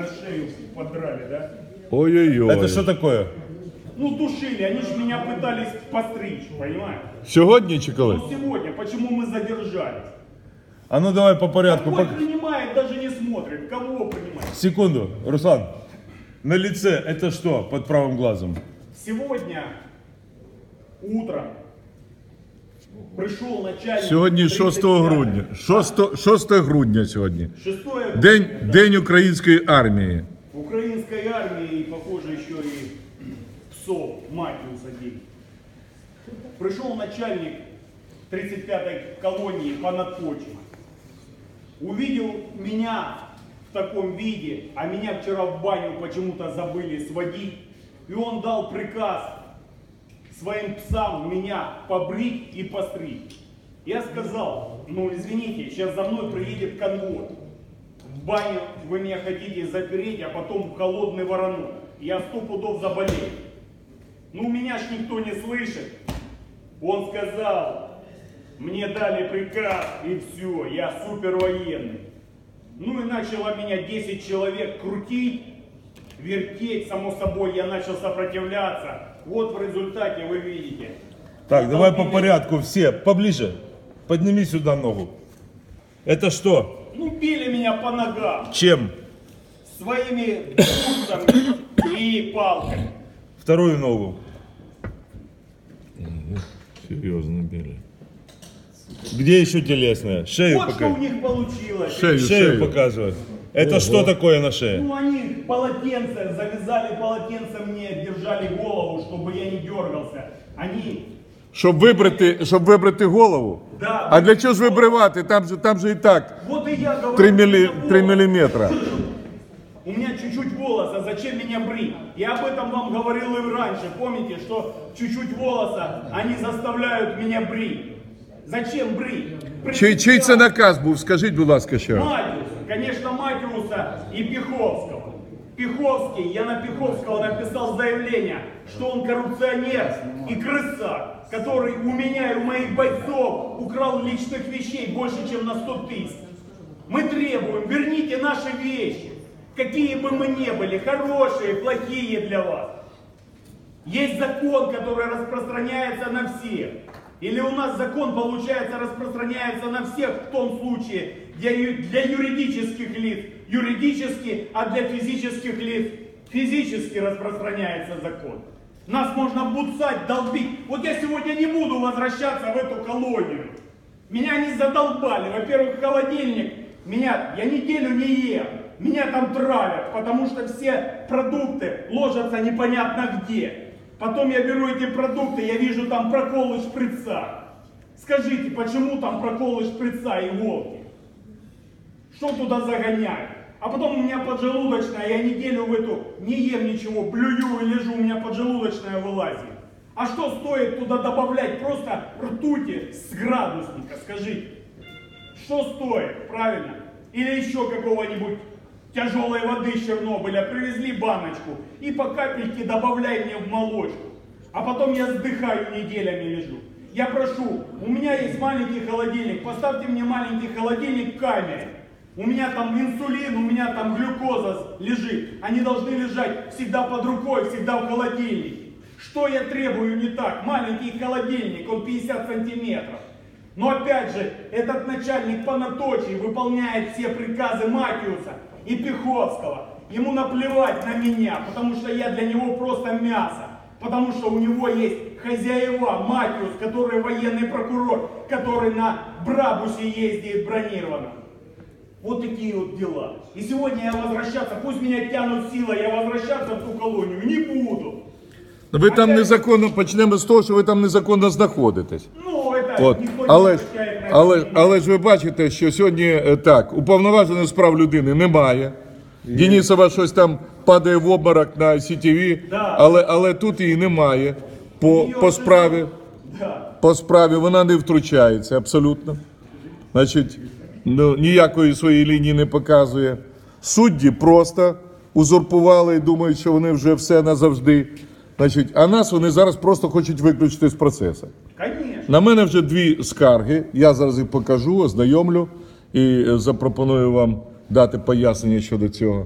на шею подрали, да? Ой-ой-ой. Это что такое? Ну, душили, они же меня пытались постричь, понимаешь? Сьогодні чи коли? Но сегодня, почему мы задержались? А ну давай по порядку. Какой пок- принимает, даже не смотрит. Кого принимает? Секунду, Руслан. На лице это что под правым глазом? Сегодня утром пришел начальник... Сьогодні 6 грудня. 6, 6 грудня сьогодні. 6 День, День української армії. украинской армии, и, похоже, еще и псов, мать усадили. Пришел начальник 35-й колонии по надпочему. Увидел меня в таком виде, а меня вчера в баню почему-то забыли сводить. И он дал приказ своим псам меня побрить и постричь. Я сказал, ну извините, сейчас за мной приедет конвой. В баню вы меня хотите запереть, а потом в холодный воронок. Я сто пудов заболею. Ну меня ж никто не слышит. Он сказал, мне дали приказ и все, я супер военный. Ну и начало меня 10 человек крутить, вертеть, само собой, я начал сопротивляться. Вот в результате вы видите. Так, давай по порядку все. Поближе. Подними сюда ногу. Это что? Ну били меня по ногам Чем? своими бутсами и палками. Вторую ногу. Серйозно били. Где еще телесная? Шею Вот что у них получилось. Шею, Шею шею. показывай. Это что такое на шее? Ну они полотенце, завязали полотенце мне, держали голову, чтобы я не дергался. Они, Щоб вибрати, щоб вибрати голову. да, А для чого ж вибривати? Там же, там же і так вот и я говорю, 3, у мілі, меня 3 волос. міліметра. У меня чуть-чуть волоса, зачем меня брить? Я об этом вам говорил и раньше, помните, что чуть-чуть волоса, они заставляют меня брить. Зачем брить? Чий, чий це наказ був? Скажіть, будь ласка, ще раз. Матиуса, конечно, Матиуса и Пиховского. Пиховский, я на Пиховского написал заявление, что он коррупционер и крыса, который у меня и у моих бойцов украл личных вещей больше, чем на 100 тысяч. Мы требуем, верните наши вещи, какие бы мы ни были, хорошие, плохие для вас. Есть закон, который распространяется на всех. Или у нас закон, получается, распространяется на всех в том случае, для, для юридических лиц юридически, а для физических лиц физически распространяется закон. Нас можно буцать, долбить. Вот я сегодня не буду возвращаться в эту колонию. Меня не задолбали. Во-первых, холодильник. Меня, я неделю не ем. Меня там травят, потому что все продукты ложатся непонятно где. Потом я беру эти продукты, я вижу там проколы шприца. Скажите, почему там проколы шприца и иголки? Что туда загоняют? А потом у меня поджелудочная, я неделю в эту не ем ничего, плюю и лежу, у меня поджелудочная вылазит. А что стоит туда добавлять просто ртути с градусника, скажите? Что стоит, правильно? Или еще какого-нибудь тяжелой воды из Чернобыля, привезли баночку и по капельке добавляй мне в молочку. А потом я сдыхаю неделями лежу. Я прошу, у меня есть маленький холодильник, поставьте мне маленький холодильник в камере. У меня там инсулин, у меня там глюкоза лежит. Они должны лежать всегда под рукой, всегда в холодильнике. Что я требую не так? Маленький холодильник, он 50 сантиметров. Но опять же, этот начальник по наточии выполняет все приказы Матиуса и Пеховского. Ему наплевать на меня, потому что я для него просто мясо. Потому что у него есть хозяева, Матиус, который военный прокурор, который на Брабусе ездит бронированно. Вот такие вот дела. И сегодня я возвращаться, пусть меня тянут силой, я возвращаться в ту колонию не буду. Ви там незаконно, почнемо з того, що ви там незаконно знаходитесь. Ну, От. Але, але, але ж ви бачите, що сьогодні е, так, уповноваженого з прав людини немає. Денисова щось там падає в обморок на СІТВ, Да. але, але тут її немає. По, Її по справі. Да. по справі вона не втручається абсолютно. Значить, ну, ніякої своєї лінії не показує. Судді просто узурпували і думають, що вони вже все назавжди. Значить, а нас вони зараз просто хочуть виключити з процесу. Конечно. На мене вже дві скарги. Я зараз їх покажу, ознайомлю і е, запропоную вам дати пояснення щодо цього.